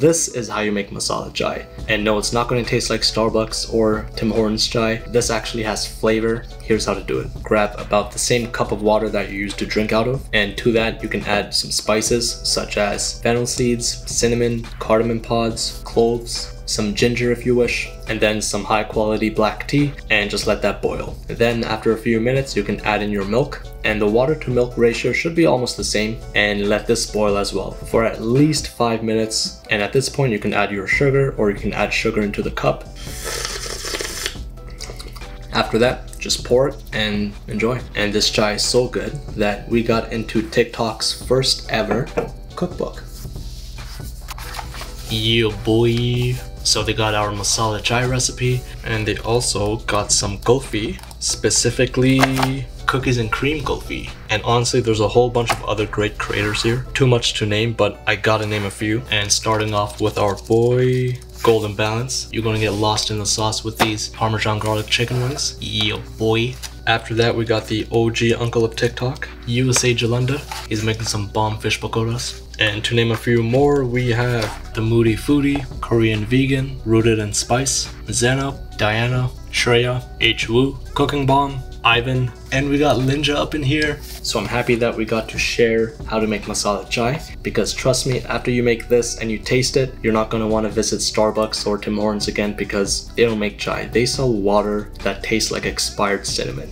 This is how you make masala chai. And no, it's not going to taste like Starbucks or Tim Hortons chai. This actually has flavor. Here's how to do it. Grab about the same cup of water that you used to drink out of. And to that, you can add some spices such as fennel seeds, cinnamon, cardamom pods, cloves, some ginger if you wish, and then some high quality black tea, and just let that boil. Then after a few minutes, you can add in your milk, and the water to milk ratio should be almost the same, and let this boil as well for at least 5 minutes, and at this point you can add your sugar, or you can add sugar into the cup. After that, just pour it and enjoy. And this chai is so good that we got into TikTok's first ever cookbook. Yeah, boy. So they got our masala chai recipe and they also got some kulfi, specifically cookies and cream kulfi. And honestly, there's a whole bunch of other great creators here. Too much to name, but I gotta name a few. And starting off with our boy, Golden Balance. You're gonna get lost in the sauce with these Parmesan garlic chicken wings. Yeah, boy. After that, we got the OG uncle of TikTok, USA Jalenda. He's making some bomb fish pakoras. And to name a few more, we have the Moody Foodie, Korean Vegan, Rooted in Spice, Zeno, Diana, Shreya, H. Wu, Cooking Bomb, Ivan, and we got Lynja up in here. So I'm happy that we got to share how to make masala chai because trust me, after you make this and you taste it, you're not going to want to visit Starbucks or Tim Hortons again because they don't make chai. They sell water that tastes like expired cinnamon.